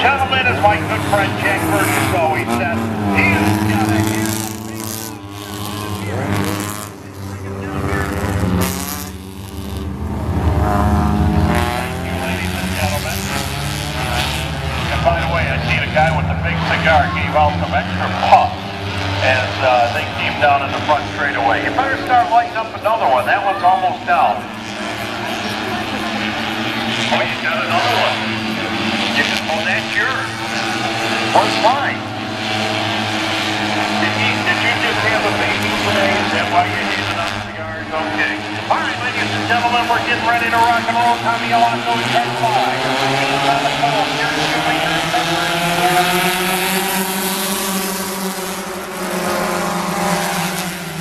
gentlemen, as my good friend Jack Burgess always said, he's got a Ladies and gentlemen. And by the way, I seen a guy with a big cigar gave out some extra puff as uh, they came down in the front straightaway. You better start lighting up another one. That one's almost down. Oh, you got another one. Yours. Where's mine? Did you, did you just have a baby today? Is that why you're using up cigars? Okay. All right, ladies and gentlemen, we're getting ready to rock and roll. Tommy Alloco is 10 5. On the pole. Here's your leader.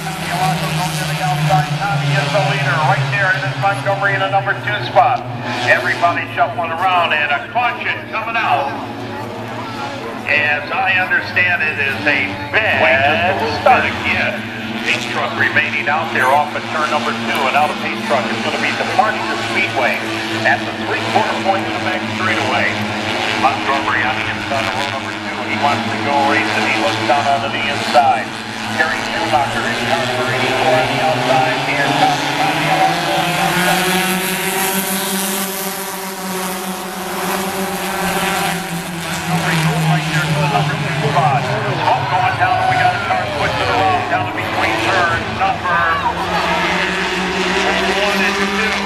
Tommy Alloco going to the outside. Tommy is the leader right there in this Montgomery in the number two spot. Everybody shuffling around and a caution coming out. As I understand it is a bad start again. Pace truck remaining out there off of turn number two, and out of pace truck is going to be departing the speedway at the three-quarter point of the back straightaway. Montgomery on the inside of row number two. He wants to go racing. He looks down onto the inside. Terry Schoonmaker is covering on the outside. Here comes Tommy Alloco on the outside. Number two right there to the number two spot. Smoke going down, and we got a car switch to the wrong, down in between turns, number one and two.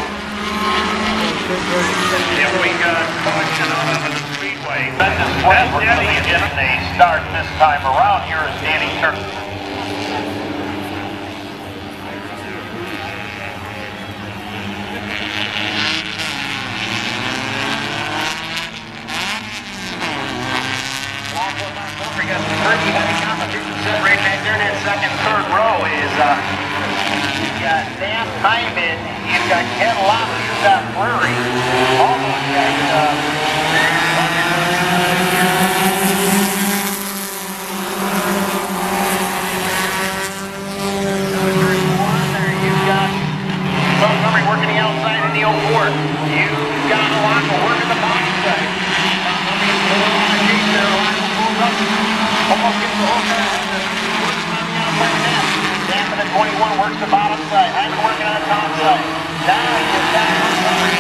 If we got caution out of the speedway, Bendis West Danny getting a start this time around. Here is Danny there in second, third row is, uh, you've got Dan Hyman, you've got Ken Lofty, you've got Flurry. All those guys, uh, there you've got Montgomery working the outside in the 04. You've got. Montgomery is pulling on the. Almost gets the hook there. Works on the outside net. Damping at 21 works the bottom side. Hyman working on the top side. Now you've got Montgomery.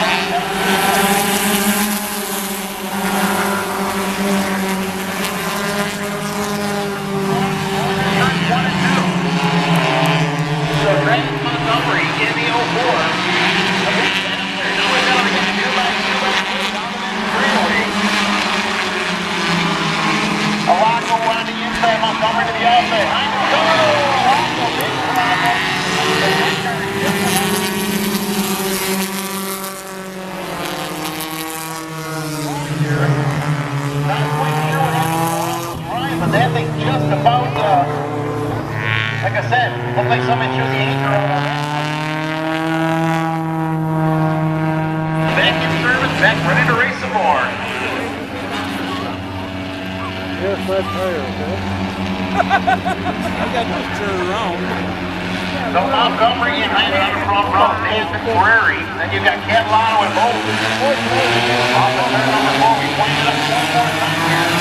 One and two. So Grant Montgomery in the 04. Again, now we've got to get two by two by two down the middle straightaway. Alloco on the inside, Montgomery to the outside. Hyman, go! Alloco, big Alloco. Not quite sure what happened to Alloco's rhyme, but that thing just about, uh, like I said, looked like somebody threw the anchor out on that. Back ready to race some more. Here's my tire, okay? I got to turn around. So Montgomery and Hyman on the front row, Dan McCrary. Then you've got Catalano and Bowles. Off the turn number four, we pointed up one more time here.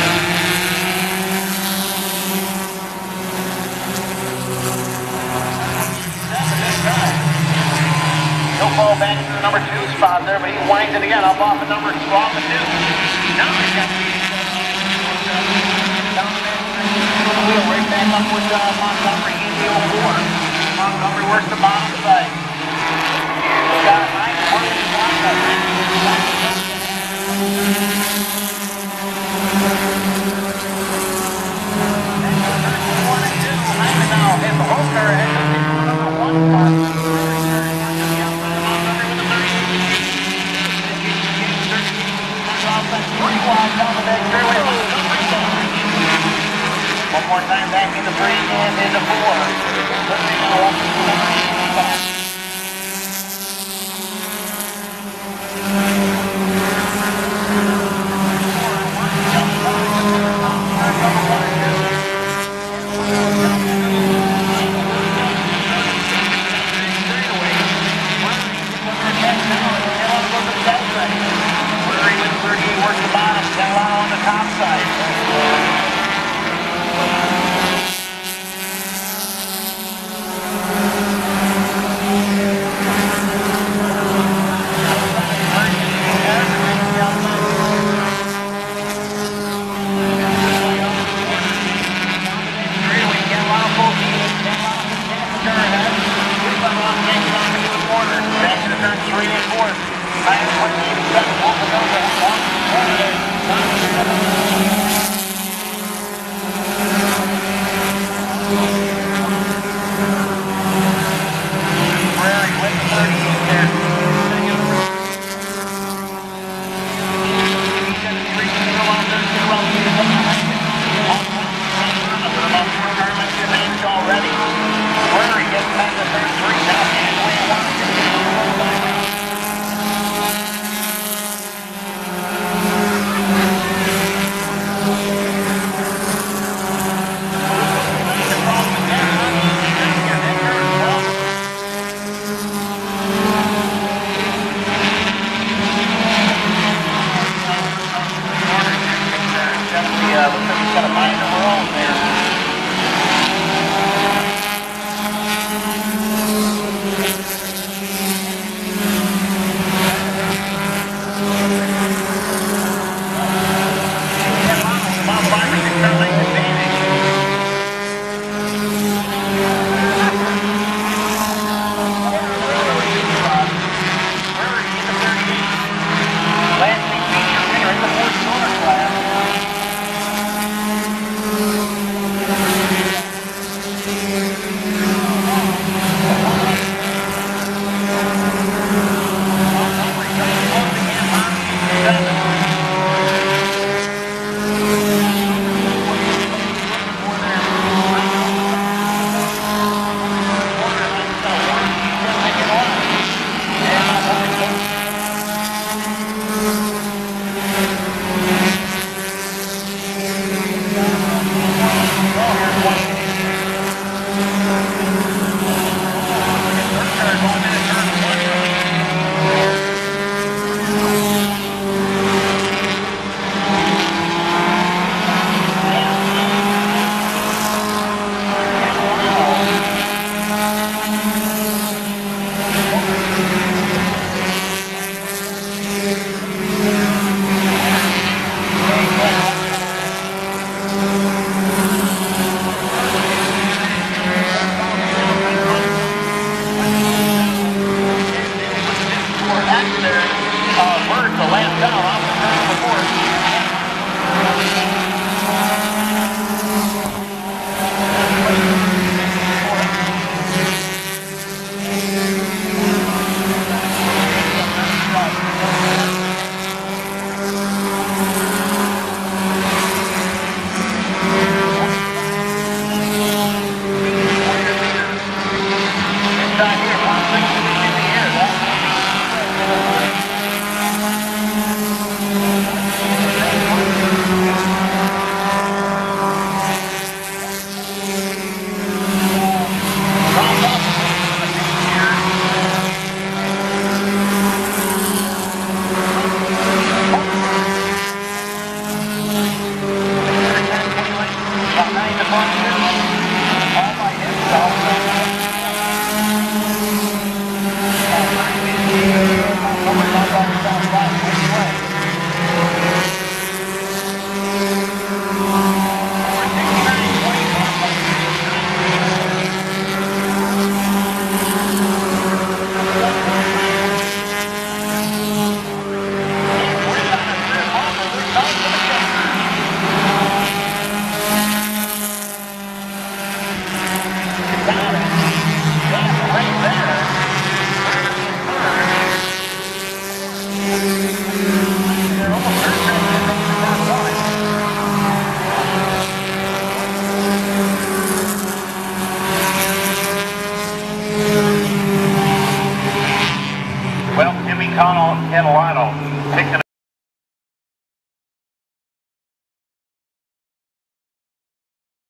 Seven this time. He'll fall back to the number two spot there, but he winds it again up off the number two, off the two. Now he's got the down the wheel right back up with Montgomery in the 04. Montgomery works the bottom side. Got Hyman working the more time back into three and the four. Let's see